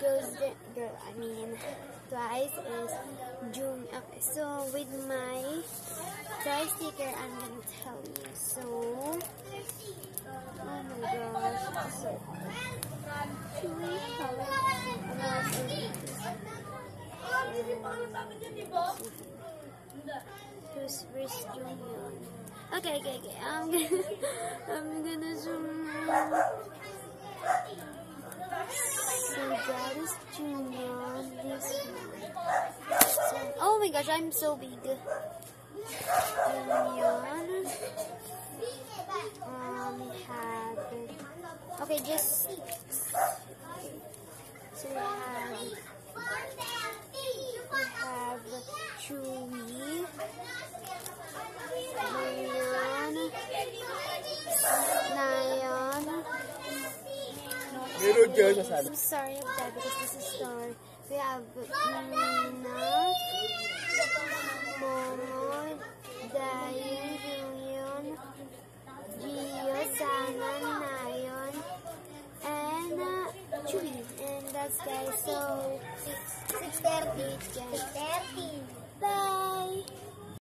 girls, girl, I mean, twice is June. Okay, so with my twice sticker, I'm gonna tell you. So, oh my gosh, so Who's where's Junior? Okay, okay, okay. I'm gonna, I'm gonna zoom in. So that is Junior. This one. So, oh my gosh, I'm so big. Um. Okay, just. So we have. We have Tzuyu. Nayeon. Nayeon. Meron dyan sa I'm sorry about that because this is store. We have Nina, Momo, Dahyun, Julian, Gio, Sana, Nayeon, and uh, Tzuyu. And that's guys. So, 6.30. 6.30. Bye!